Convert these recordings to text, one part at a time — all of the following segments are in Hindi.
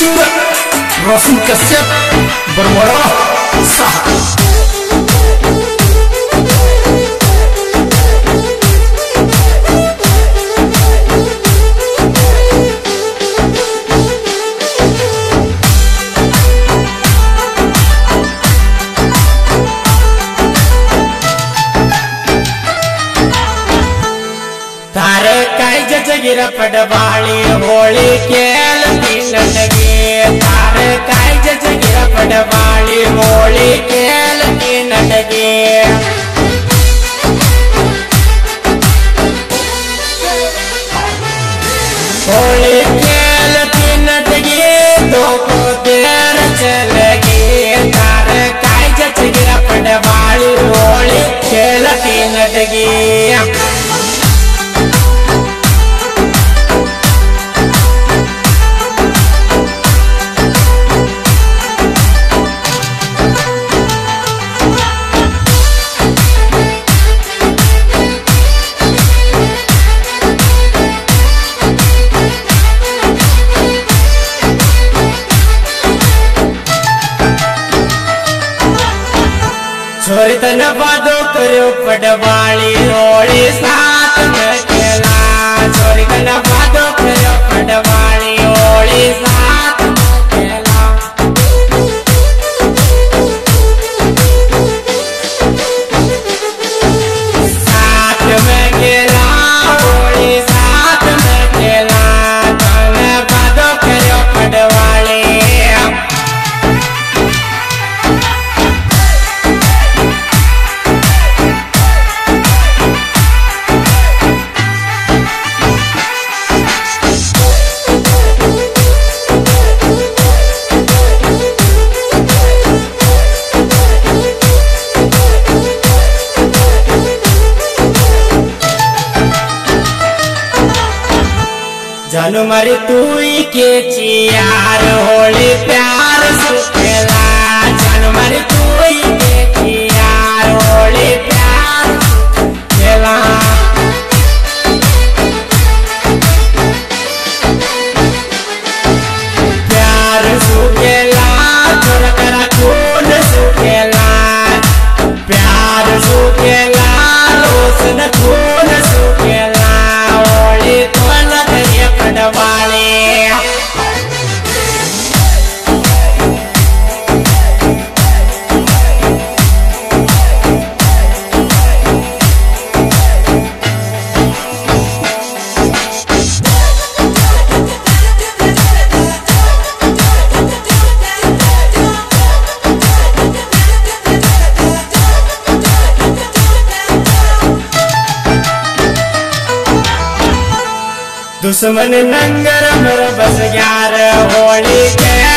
सिंगर रोशन कश्यप बरमोड़ा शाह तारे काई जचगिर पड़वाली होली के होली खेल की नटकी होली खेल की नटकी दो को देर चल गई तार काय जच गिरा पड़वाली होली खेल की नटकी करो पडवाली होली जानू मरी तू के चियार होली प्यार दुश्मन नंगर मर बस ग्यार होली खेल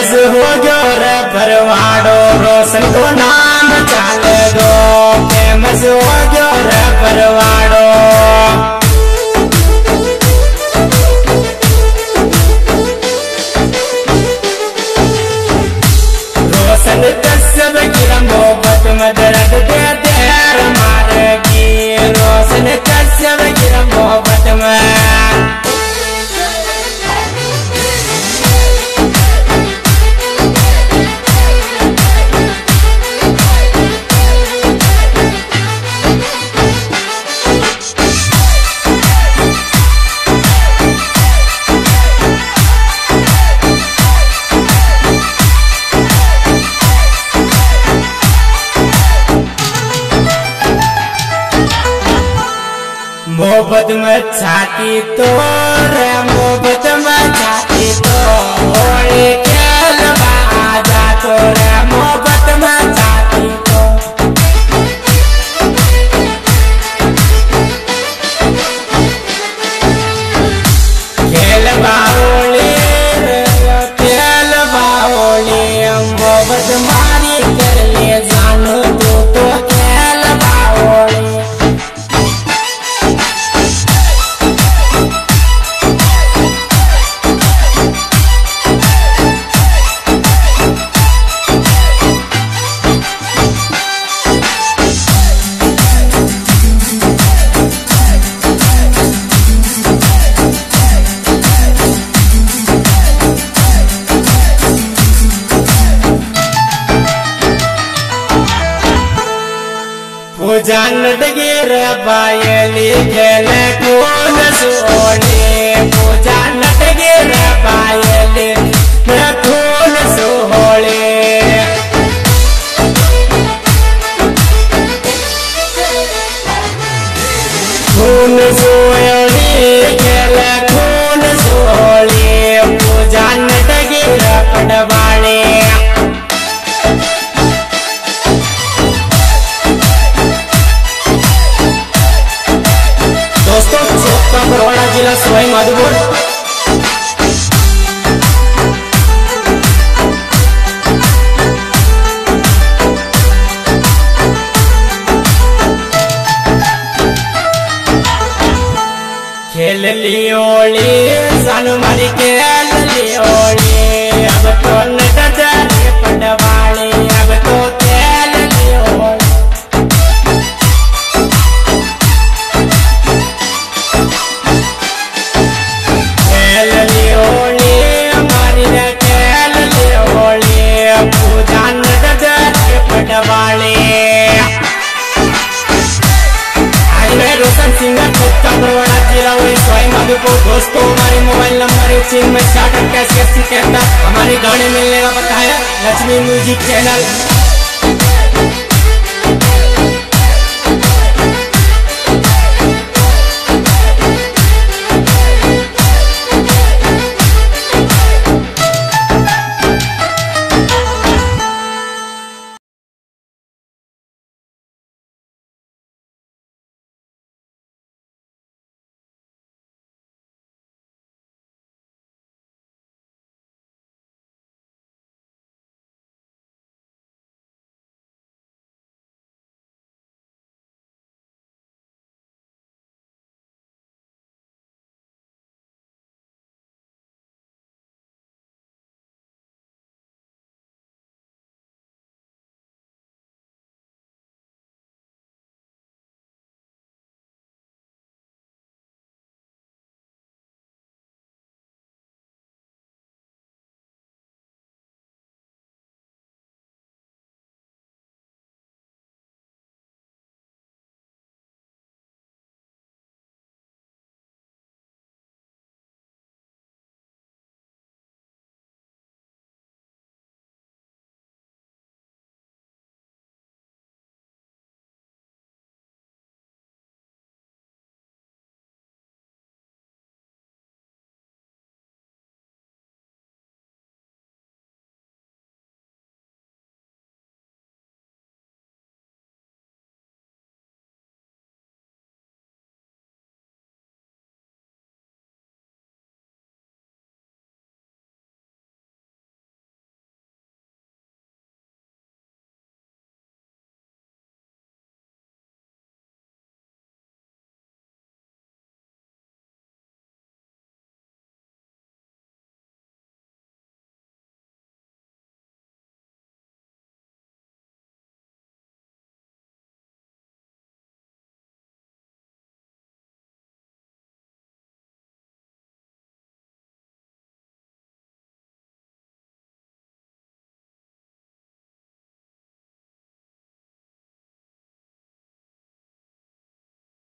फ़ेमस हो गयो रे भरवाड़ो रोशन को नाम चाले गो फ़ेमस हो गयो रे भरवाड़ो रोशन कश्यप गिर मोहब्बत में दर्द दे। मोहब्बत में छाती तो रे मोहब्बत में छाती तो ओए खेल बाजा तो रे मोहब्बत में छाती तो। खेल बाहोली पूजा डगेर पायली खेल कौन सोने? जान डगेर पायली सोहळे खून सोयली मधुपुर दोस्तों, हमारे मोबाइल नंबर एक सिंह में स्टार्टअप कैसे कहता? हमारे गाने मिलने का बताया लक्ष्मी म्यूज़िक चैनल